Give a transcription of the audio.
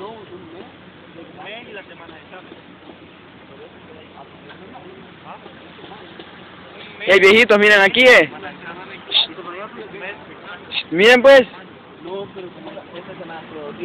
No, un mes. Un mes y la semana de examen. Hey ah, ah, viejitos, miren aquí, eh. Miren pues. No, pero como esta semana,